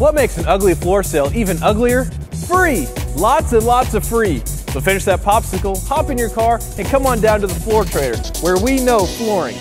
What makes an ugly floor sale even uglier? Free! Lots and lots of free. So finish that popsicle, hop in your car, and come on down to the Floor Trader, where we know flooring.